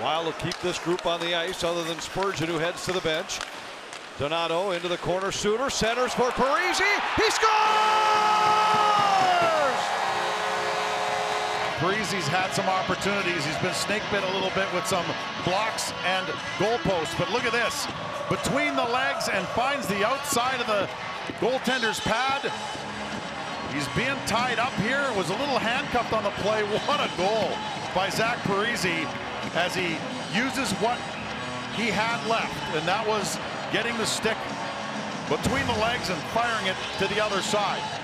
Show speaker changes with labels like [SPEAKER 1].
[SPEAKER 1] Wild will keep this group on the ice other than Spurgeon who heads to the bench. Donato into the corner. Suter centers for Parise. He scores!
[SPEAKER 2] Parise's had some opportunities. He's been snake bit a little bit with some blocks and goalposts. But look at this. Between the legs and finds the outside of the goaltender's pad. He's being tied up here. Was a little handcuffed on the play. What a goal by Zach Parise as he uses what he had left. And that was getting the stick between the legs and firing it to the other side.